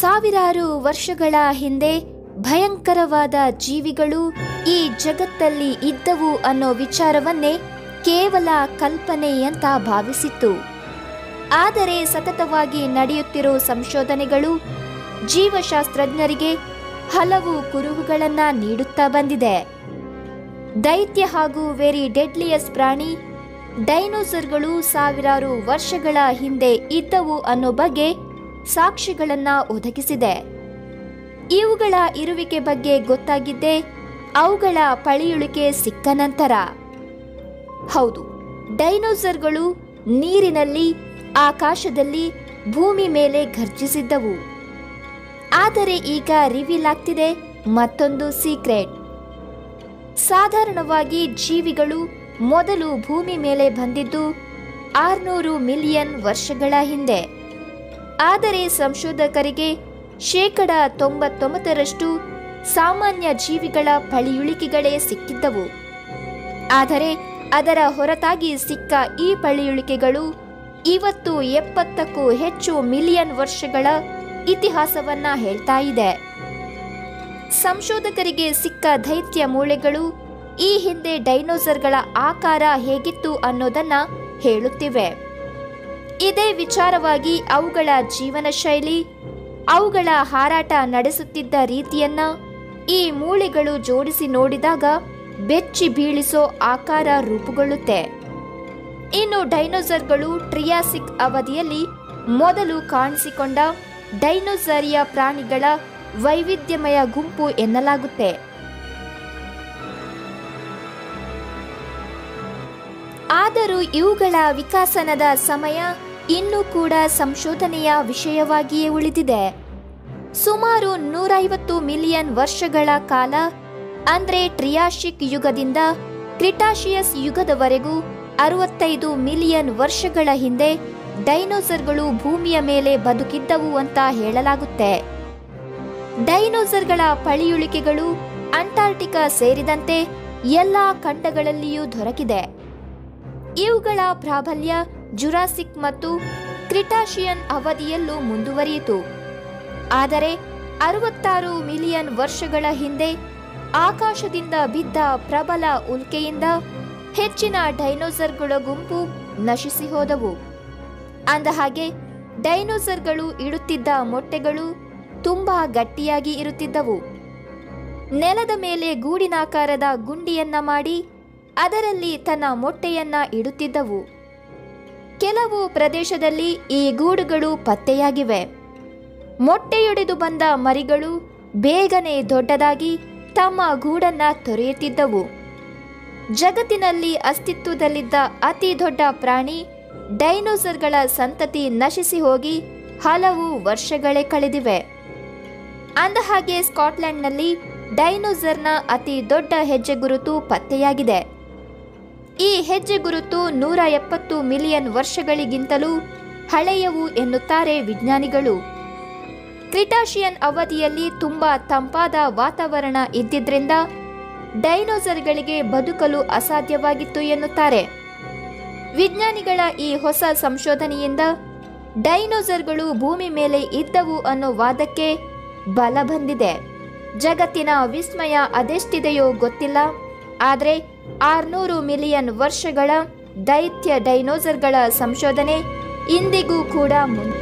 ಸಾವಿರಾರು ವರ್ಷಗಳ ಹಿಂದೆ ಭಯಂಕರವಾದ ಜೀವಿಗಳು ಈ ಜಗತ್ತಲ್ಲಿ ಇದ್ದವು ಅನ್ನೋ ವಿಚಾರವನ್ನೇ ಕೇವಲ ಕಲ್ಪನೆ ಅಂತ ಭಾವಿಸಿತ್ತು. ಆದರೆ ಸತತವಾಗಿ ನಡೆಯುತ್ತಿರೋ ಸಂಶೋಧನೆಗಳು ಜೀವಶಾಸ್ತ್ರಜ್ಞರಿಗೆ ಹಲವು ಕುರುಹುಗಳನ್ನ ನೀಡುತ್ತಾ ಬಂದಿದೆ. ದೈತ್ಯ ಹಾಗೂ ವೆರಿ ಡೆಡ್ಲಿಯಸ್ ಪ್ರಾಣಿ ಡೈನೋಸರ್ಗಳು ಸಾವಿರಾರು ವರ್ಷಗಳ ಹಿಂದೆ ಇದ್ದವು ಅನ್ನೋ ಬಗ್ಗೆ ಸಾಕ್ಷಿಗಳನ್ನ ಒದಗಿಸಿದೆ. ಇವುಗಳ ಇರುವಿಕೆ ಬಗ್ಗೆ ಗೊತ್ತಾಗಿದ್ದೆ ಅವುಗಳ ಪಳಿಯುಳಿಕೆ ಸಿಕ್ಕ ನಂತರ. ಹೌದು, ಡೈನೋಸರ್ಗಳು ನೀರಿನಲ್ಲಿ, ಆಕಾಶದಲ್ಲಿ, ಭೂಮಿ ಮೇಲೆ ಘರ್ಜಿಸಿದ್ದವು. ಆದರೆ ಈಗ ರಿವೀಲ್ ಆಗ್ತಿದೆ ಮತ್ತೊಂದು ಸೀಕ್ರೆಟ್. ಸಾಧಾರಣವಾಗಿ ಜೀವಿಗಳು ಮೊದಲು ಭೂಮಿ ಮೇಲೆ ಬಂದಿದ್ದು ಆರ್ನೂರು ಮಿಲಿಯನ್ ವರ್ಷಗಳ ಹಿಂದೆ. ಆದರೆ ಸಂಶೋಧಕರಿಗೆ ಶೇಕಡ ತೊಂಬತ್ತೊಂಬತ್ತರಷ್ಟು ಸಾಮಾನ್ಯ ಜೀವಿಗಳ ಪಳಿಯುಳಿಕೆಗಳೇ ಸಿಕ್ಕಿದ್ದವು. ಆದರೆ ಅದರ ಹೊರತಾಗಿ ಸಿಕ್ಕ ಈ ಪಳಿಯುಳಿಕೆಗಳು ಇವತ್ತು ಎಪ್ಪತ್ತಕ್ಕೂ ಹೆಚ್ಚು ಮಿಲಿಯನ್ ವರ್ಷಗಳ ಇತಿಹಾಸವನ್ನ ಹೇಳ್ತಾ ಇದೆ. ಸಂಶೋಧಕರಿಗೆ ಸಿಕ್ಕ ದೈತ್ಯ ಮೂಳೆಗಳು ಈ ಹಿಂದೆ ಡೈನೋಸರ್ಗಳ ಆಕಾರ ಹೇಗಿತ್ತು ಅನ್ನೋದನ್ನ ಹೇಳುತ್ತಿವೆ. ಇದೇ ವಿಚಾರವಾಗಿ ಅವುಗಳ ಜೀವನ ಶೈಲಿ ಅವುಗಳ ಹಾರಾಟ ನಡೆಸುತ್ತಿದ್ದ ರೀತಿಯನ್ನ ಈ ಮೂಳೆಗಳು ಜೋಡಿಸಿ ನೋಡಿದಾಗ ಬೆಚ್ಚಿ ಬೀಳಿಸೋ ಆಕಾರ ರೂಪುಗೊಳ್ಳುತ್ತೆ. ಇನ್ನು ಡೈನೋಸರ್ಗಳು ಟ್ರಿಯಾಸಿಕ್ ಅವಧಿಯಲ್ಲಿ ಮೊದಲು ಕಾಣಿಸಿಕೊಂಡ ಡೈನೋಸರಿಯ ಪ್ರಾಣಿಗಳ ವೈವಿಧ್ಯಮಯ ಗುಂಪು ಎನ್ನಲಾಗುತ್ತೆ. ಆದರೂ ಇವುಗಳ ವಿಕಾಸನದ ಸಮಯ ಇನ್ನೂ ಕೂಡ ಸಂಶೋಧನೆಯ ವಿಷಯವಾಗಿಯೇ ಉಳಿದಿದೆ. ಸುಮಾರು ನೂರೈವತ್ತು ಮಿಲಿಯನ್ ವರ್ಷಗಳ ಕಾಲ, ಅಂದ್ರೆ ಟ್ರಿಯಾಶಿಕ್ ಯುಗದಿಂದ ಕ್ರಿಟಾಶಿಯಸ್ ಯುಗದವರೆಗೂ ಅರವತ್ತೈದು ಮಿಲಿಯನ್ ವರ್ಷಗಳ ಹಿಂದೆ ಡೈನೋಸರ್ಗಳು ಭೂಮಿಯ ಮೇಲೆ ಬದುಕಿದ್ದವು ಅಂತ ಹೇಳಲಾಗುತ್ತೆ. ಡೈನೋಸರ್ಗಳ ಪಳಿಯುಳಿಕೆಗಳು ಅಂಟಾರ್ಟಿಕಾ ಸೇರಿದಂತೆ ಎಲ್ಲಾ ಖಂಡಗಳಲ್ಲಿಯೂ ದೊರಕಿದೆ. ಇವುಗಳ ಪ್ರಾಬಲ್ಯ ಜುರಾಸಿಕ್ ಮತ್ತು ಕ್ರಿಟಾಶಿಯನ್ ಅವಧಿಯಲ್ಲೂ ಮುಂದುವರಿಯಿತು. ಆದರೆ ಅರವತ್ತಾರು ಮಿಲಿಯನ್ ವರ್ಷಗಳ ಹಿಂದೆ ಆಕಾಶದಿಂದ ಬಿದ್ದ ಪ್ರಬಲ ಉಲ್ಕೆಯಿಂದ ಹೆಚ್ಚಿನ ಡೈನೋಸರ್ಗಳ ಗುಂಪು ನಶಿಸಿ ಹೋದವು ಅಂದಹಾಗೆ, ಡೈನೋಸರ್ಗಳು ಇಡುತ್ತಿದ್ದ ಮೊಟ್ಟೆಗಳು ತುಂಬಾ ಗಟ್ಟಿಯಾಗಿ ಇರುತ್ತಿದ್ದವು. ನೆಲದ ಮೇಲೆ ಗೂಡಿನಾಕಾರದ ಗುಂಡಿಯನ್ನ ಮಾಡಿ ಅದರಲ್ಲಿ ತನ್ನ ಮೊಟ್ಟೆಯನ್ನ ಇಡುತ್ತಿದ್ದವು. ಕೆಲವು ಪ್ರದೇಶದಲ್ಲಿ ಈ ಗೂಡುಗಳು ಪತ್ತೆಯಾಗಿವೆ. ಮೊಟ್ಟೆಯೊಡೆದು ಬಂದ ಮರಿಗಳು ಬೇಗನೆ ದೊಡ್ಡದಾಗಿ ತಮ್ಮ ಗೂಡನ್ನ ತೊರೆಯುತ್ತಿದ್ದವು. ಜಗತ್ತಿನಲ್ಲಿ ಅಸ್ತಿತ್ವದಲ್ಲಿದ್ದ ಅತಿ ದೊಡ್ಡ ಪ್ರಾಣಿ ಡೈನೋಸರ್ಗಳ ಸಂತತಿ ನಶಿಸಿ ಹೋಗಿ ಹಲವು ವರ್ಷಗಳೇ ಕಳೆದಿವೆ. ಅಂದಹಾಗೆ ಸ್ಕಾಟ್ಲೆಂಡ್ನಲ್ಲಿ ಡೈನೋಸರ್ನ ಅತಿ ದೊಡ್ಡ ಹೆಜ್ಜೆ ಗುರುತು ಪತ್ತೆಯಾಗಿದೆ. ಈ ಹೆಜ್ಜೆ ಗುರುತು ನೂರ ಎಪ್ಪತ್ತು ಮಿಲಿಯನ್ ವರ್ಷಗಳಿಗಿಂತಲೂ ಹಳೆಯವು ಎನ್ನುತ್ತಾರೆ ವಿಜ್ಞಾನಿಗಳು. ಕ್ರಿಟಾಷಿಯನ್ ಅವಧಿಯಲ್ಲಿ ತುಂಬಾ ತಂಪಾದ ವಾತಾವರಣ ಇದ್ದಿದ್ದರಿಂದ ಡೈನೋಸರ್ಗಳಿಗೆ ಬದುಕಲು ಅಸಾಧ್ಯವಾಗಿತ್ತು ಎನ್ನುತ್ತಾರೆ. ವಿಜ್ಞಾನಿಗಳ ಈ ಹೊಸ ಸಂಶೋಧನೆಯಿಂದ ಡೈನೋಸರ್ಗಳು ಭೂಮಿ ಮೇಲೆ ಇದ್ದವು ಅನ್ನೋ ವಾದಕ್ಕೆ ಬಲ ಬಂದಿದೆ. ಜಗತ್ತಿನ ವಿಸ್ಮಯ ಅದೆಷ್ಟಿದೆಯೋ ಗೊತ್ತಿಲ್ಲ. ಆದರೆ ಆರ್ನೂರು ಮಿಲಿಯನ್ ವರ್ಷಗಳ ದೈತ್ಯ ಡೈನೋಸರ್ಗಳ ಸಂಶೋಧನೆ ಇಂದಿಗೂ ಕೂಡ ಮುನ್